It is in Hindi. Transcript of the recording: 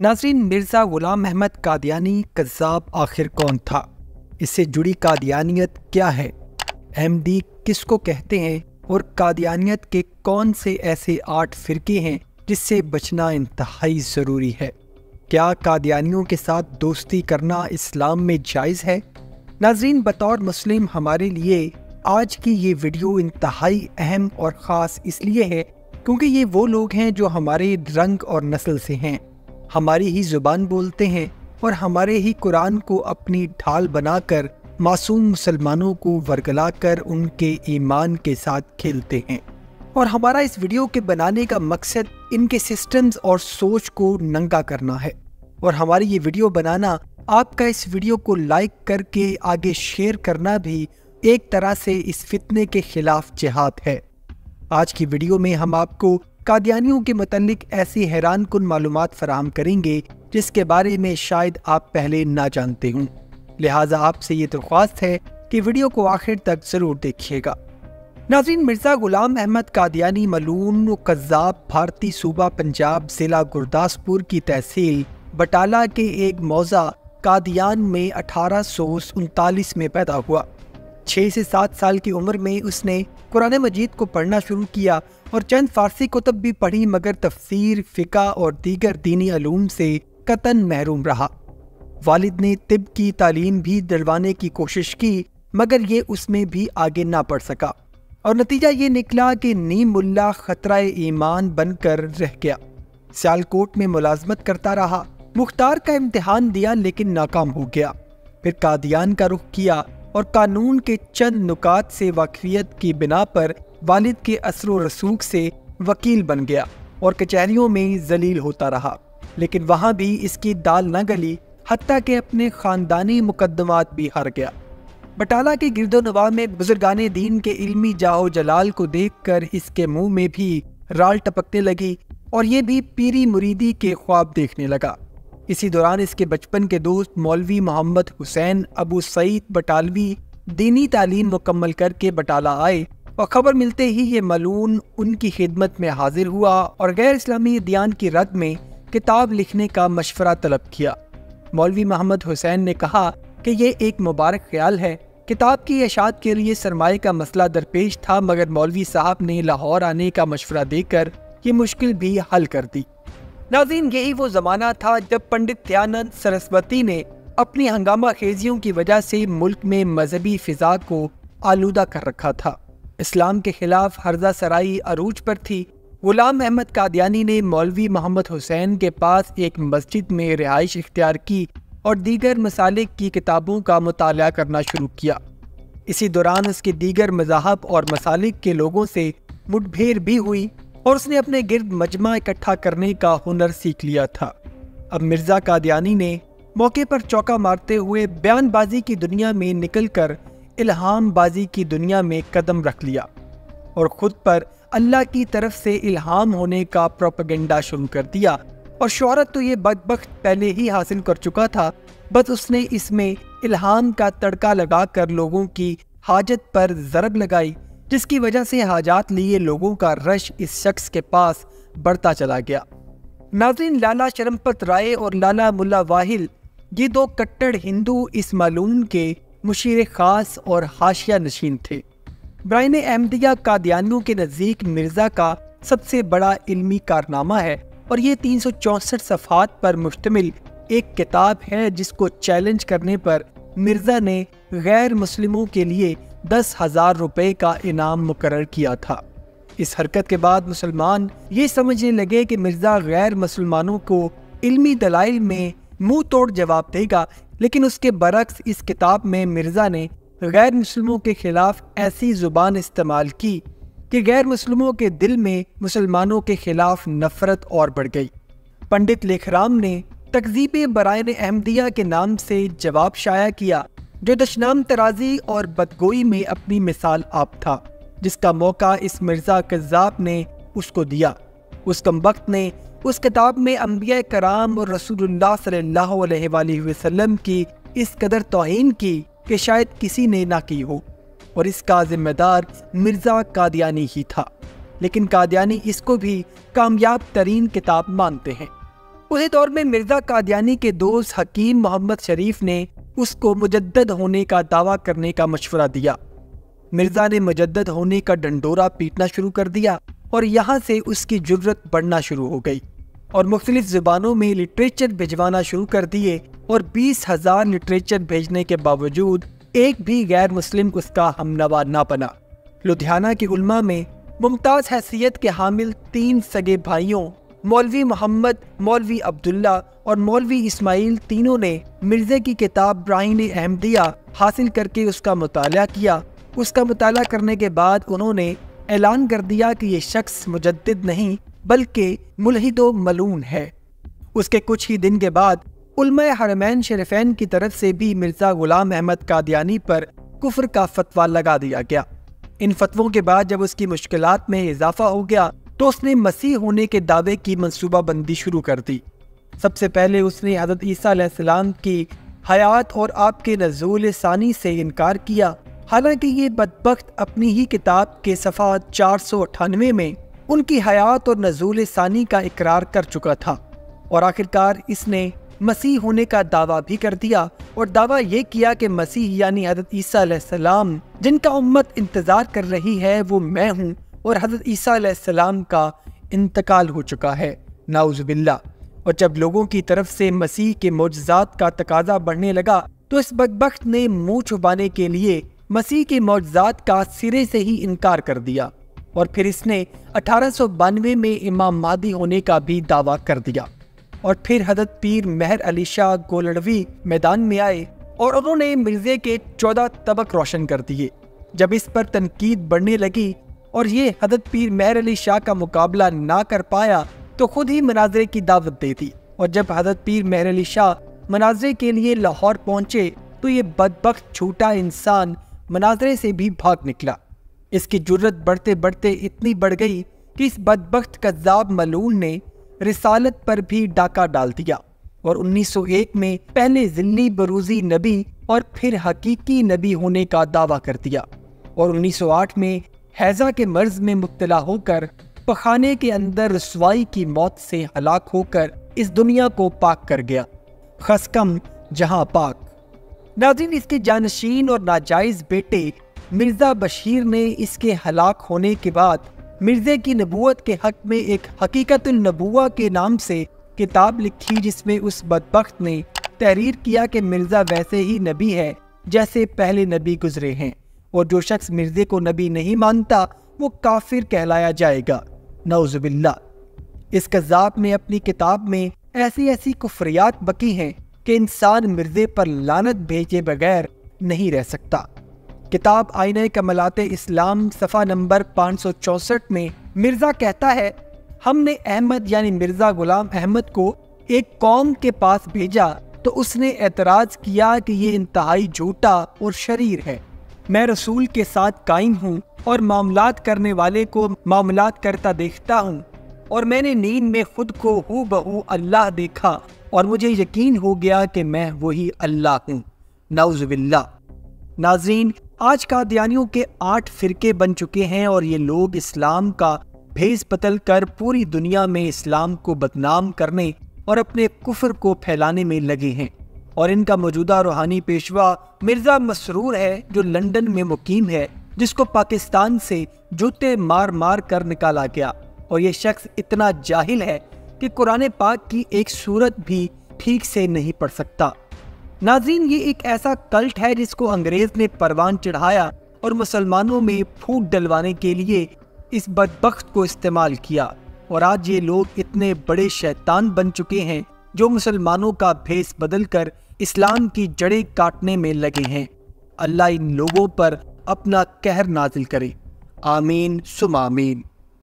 नाजरीन, मिर्ज़ा गुलाम अहमद कादियानी कज़ाब आखिर कौन था? इससे जुड़ी कादियानियत क्या है? अहमदी किसको कहते हैं और कादियानियत के कौन से ऐसे आठ फ़िरके हैं जिससे बचना इंतहाई ज़रूरी है? क्या कादियानियों के साथ दोस्ती करना इस्लाम में जायज़ है? नाजरीन, बतौर मुस्लिम हमारे लिए आज की ये वीडियो इंतहाई अहम और ख़ास इसलिए है क्योंकि ये वो लोग हैं जो हमारे रंग और नस्ल से हैं। हमारी ही ज़ुबान बोलते हैं और हमारे ही कुरान को अपनी ढाल बनाकर मासूम मुसलमानों को वरगला कर उनके ईमान के साथ खेलते हैं। और हमारा इस वीडियो के बनाने का मकसद इनके सिस्टम्स और सोच को नंगा करना है। और हमारी ये वीडियो बनाना, आपका इस वीडियो को लाइक करके आगे शेयर करना भी एक तरह से इस फितने के खिलाफ जिहाद है। आज की वीडियो में हम आपको कादियानियों के मतलब ऐसी हैरान कन मालूम फराम करेंगे, जिसके बारे में शायद आप पहले ना जानते हों। लिहाजा आपसे ये दरख्वास्त है कि वीडियो को आखिर तक ज़रूर देखिएगा। नाजरीन मिर्ज़ा गुलाम अहमद कादियानी मलून, कज़ाब भारतीय सूबा, पंजाब, ज़िला गुरदासपुर की तहसील बटाला के एक मौज़ा कादियान में अठारह में पैदा हुआ। छः से सात साल की उम्र में उसने कुरान मजीद को पढ़ना शुरू किया और चंद फारसी कुतब भी पढ़ी, मगर तफसीर, फ़िका और दीगर दीनी अलूम से कतन महरूम रहा। वालिद ने तिब की तालीम भी दिलवाने की कोशिश की, मगर ये उसमें भी आगे ना पढ़ सका। और नतीजा ये निकला कि नीम मुल्ला खतरा ईमान बनकर रह गया। सियालकोट में मुलाजमत करता रहा। मुख्तार का इम्तिहान दिया, लेकिन नाकाम हो गया। फिर कादियान का रुख किया और कानून के चंद नुकात से वाकफियत की बिना पर वालिद के असर रसूख से वकील बन गया और कचहरियों में जलील होता रहा। लेकिन वहाँ भी इसकी दाल न गली हती के अपने ख़ानदानी मुकदमात भी हार गया। बटाला के गिरदोनवा में बुजुर्गान दीन के इल्मी जाओ जलाल को देख कर इसके मुँह में भी राल टपकने लगी और ये भी पीरी मुरीदी के ख्वाब देखने लगा। इसी दौरान इसके बचपन के दोस्त मौलवी मोहम्मद हुसैन, अबू सईद बटालवी दीनी तालीम मुकम्मल करके बटाला आए और खबर मिलते ही ये मलून उनकी खिदमत में हाजिर हुआ और गैर इस्लामी दियान की रद में किताब लिखने का मशवरा तलब किया। मौलवी मोहम्मद हुसैन ने कहा कि ये एक मुबारक ख्याल है। किताब की अशात के लिए सरमाए का मसला दरपेश था, मगर मौलवी साहब ने लाहौर आने का मशवरा देकर ये मुश्किल भी हल कर दी। नाजीन यही वो ज़माना था जब पंडित दयानंद सरस्वती ने अपनी हंगामा खेजियों की वजह से मुल्क में मजहबी फिजा को आलूदा कर रखा था। इस्लाम के खिलाफ हर्जा सराई अरूज पर थी। गुलाम अहमद कादियानी ने मौलवी मोहम्मद हुसैन के पास एक मस्जिद में रिहाइश इख्तियार की और दीगर मसालिक की किताबों का मुताल करना शुरू किया। इसी दौरान उसके दीगर मजाहब और मसालिक के लोगों से मुठभेड़ भी हुई और उसने अपने गिरद मजमा इकट्ठा करने का हुनर सीख लिया था। अब मिर्ज़ा कादियानी ने मौके पर चौका मारते हुए बयानबाजी की दुनिया में निकलकर इल्हाम बाजी की दुनिया में कदम रख लिया और खुद पर अल्लाह की तरफ़ से इल्हाम होने का प्रोपगेंडा शुरू कर दिया। और शहरत तो ये बदबख्त पहले ही हासिल कर चुका था, बस उसने इसमें इल्हाम का तड़का लगाकर लोगों की हाजत पर जरब लगाई, जिसकी वजह से हाजात लिए लोगों का रश इस शख्स के पास बढ़ता चला गया। नाजिन लाला शरमपत राय और लाला मुल्ला वाहिल, ये दो कट्टर हिंदू इस मालूम के मुशीर ख़ास और हाशिया नशीन थे। ब्राइन अहमदिया कादियानियों के नज़दीक मिर्ज़ा का सबसे बड़ा इल्मी कारनामा है और ये तीन सौ चौंसठ सफ़ात पर मुश्तमिल एक किताब है जिसको चैलेंज करने पर मिर्ज़ा ने गैर मुस्लिमों के लिए दस हज़ार रुपये का इनाम मुकर किया था। इस हरकत के बाद मुसलमान ये समझने लगे कि मिर्ज़ा गैर मुसलमानों को इल्मी दलाइल में मुँह तोड़ जवाब देगा लेकिन उसके बरक्स इस किताब में मिर्ज़ा ने गैर मुसलमों के खिलाफ ऐसी ज़ुबान इस्तेमाल की कि गैर मुसलमों के दिल में मुसलमानों के खिलाफ नफरत और बढ़ गई। पंडित लेखराम ने तकजीब बराइन अहमदिया के नाम से जवाब शाया किया, जो दशनाम तराजी और बदगोई में अपनी मिसाल आप था, जिसका मौका इस मिर्ज़ा कज़ाब ने उसको दिया। उस कम वक्त ने उस किताब में अम्बिया कराम और रसूलुल्लाह सल्लल्लाहु की इस कदर तोहन की कि शायद किसी ने ना की हो, और इसका जिम्मेदार मिर्ज़ा कादियानी ही था। लेकिन कादियानी इसको भी कामयाब तरीन किताब मानते हैं। उसी दौर में मिर्ज़ा कादियानी के दोस्त हकीम मोहम्मद शरीफ ने उसको मुजद्दद होने का दावा करने का मशवरा दिया। मिर्ज़ा ने मुजद्दद होने का डंडोरा पीटना शुरू कर दिया और यहाँ से उसकी ज़रूरत बढ़ना शुरू हो गई और मुख्तलिफ़ जुबानों में लिटरेचर भिजवाना शुरू कर दिए और बीस हज़ार लिटरेचर भेजने के बावजूद एक भी गैर मुस्लिम उसका हमनवा ना बना। लुधियाना की उल्मा में मुमताज़ हैसियत के हामिल तीन सगे भाइयों, मौलवी मोहम्मद, मौलवी अब्दुल्ला और मौलवी इस्माइल तीनों ने मिर्जे की किताब ब्राइन अहमदिया हासिल करके उसका मुताला किया। उसका मुताला करने के बाद उन्होंने ऐलान कर दिया कि ये शख्स मुजद्दिद नहीं, बल्कि मुलहिदो मलून है। उसके कुछ ही दिन के बाद उलमा हरमैन शरीफैन की तरफ़ से भी मिर्ज़ा गुलाम अहमद कादियानी पर कुफर का फतवा लगा दिया गया। इन फतवों के बाद जब उसकी मुश्किल में इजाफा हो गया तो उसने मसीह होने के दावे की मनसूबाबंदी शुरू कर दी। सबसे पहले उसने हज़रत ईसा की हयात और आपके नजूल सानी से इनकार किया हालाँकि ये बदबख्त अपनी ही किताब के सफ़ा चार सौ अठानवे में उनकी हयात और नजूल सानी का इकरार कर चुका था और आखिरकार इसने मसीह होने का दावा भी कर दिया और दावा ये किया कि मसीह यानी हज़रत ईसा जिनका उम्मत इंतज़ार कर रही है, वो मैं हूँ और हज़रत ईसा का इंतकाल हो चुका है। नाउजबिल्ला और जब लोगों की तरफ़ से मसीह के मोजात का तकाजा बढ़ने लगा तो इस बदबख्त ने मुँह छुपाने के लिए मसीह के मोजात का सिरे से ही इनकार कर दिया और फिर इसने अठारह सौ बानवे में इमाम मादी होने का भी दावा कर दिया। और फिर हज़रत पीर मेहर अली शाह गोलड़वी मैदान में आए और उन्होंने मिर्जे के चौदह तबक रोशन कर दिए। जब इस पर तनकीद बढ़ने लगी और ये हज़रत पीर मेहर अली शाह का मुकाबला ना कर पाया तो खुद ही मनाजरे की दावत दे दी। और जब हज़रत पीर मेहर अली शाह मनाजरे के लिए लाहौर पहुँचे तो ये बदबक छूटा इंसान मनाजरे से भी भाग निकला। इसकी ज़रूरत बढ़ते बढ़ते इतनी बढ़ गई कि इस बदबख्त कज्जाब मलून ने रिसालत पर भी डाका डाल दिया और 1901 में पहले जिल्ली बरूजी नबी और फिर हकीकी नबी होने का दावा कर दिया और 1908 में हैजा के मर्ज में मुब्तला होकर पखाने के अंदर रसवाई की मौत से हलाक होकर इस दुनिया को पाक कर गया। खसकम जहाँ पाक। नाजिन, इसके जानशीन और नाजायज बेटे मिर्ज़ा बशीर ने इसके हलाक होने के बाद मिर्जे की नबूत के हक में एक हकीकत नबुआ के नाम से किताब लिखी, जिसमें उस बदबख्त ने तहरीर किया कि मिर्ज़ा वैसे ही नबी है, जैसे पहले नबी गुजरे हैं। और जो शख्स मिर्जे को नबी नहीं मानता, वो काफिर कहलाया जाएगा। नौजुबिल्ला इस कजाब ने अपनी किताब में ऐसी ऐसी कुफरियात बकी हैं कि इंसान मिर्जे पर लानत भेजे बगैर नहीं रह सकता। किताब आईने कमलात इस्लाम, सफ़ा नंबर पाँच में मिर्ज़ा कहता है, हमने अहमद यानी मिर्ज़ा गुलाम अहमद को एक कौम के पास भेजा तो उसने एतराज़ किया कि ये इंतहाई झूठा और शरीर है। मैं रसूल के साथ कायम हूँ और मामलात करने वाले को मामलात करता देखता हूँ, और मैंने नींद में खुद को हु बहू अल्लाह देखा। और मुझे यकीन हो गया कि मैं वही अल्लाह हूँ। नाउजबिल्ला नाजरीन, आज कादियानियों के आठ फिरके बन चुके हैं और ये लोग इस्लाम का भेज बदल कर पूरी दुनिया में इस्लाम को बदनाम करने और अपने कुफर को फैलाने में लगे हैं। और इनका मौजूदा रूहानी पेशवा मिर्ज़ा मसरूर है, जो लंदन में मुकीम है, जिसको पाकिस्तान से जूते मार मार कर निकाला गया। और ये शख्स इतना जाहिल है कि कुरान पाक की एक सूरत भी ठीक से नहीं पढ़ सकता। नाजीन ये एक ऐसा कल्ट है जिसको अंग्रेज़ ने परवान चढ़ाया और मुसलमानों में फूट डलवाने के लिए इस बदबख्त को इस्तेमाल किया। और आज ये लोग इतने बड़े शैतान बन चुके हैं जो मुसलमानों का भेस बदल कर इस्लाम की जड़ें काटने में लगे हैं। अल्लाह इन लोगों पर अपना कहर नाजिल करे। आमीन सुमामीन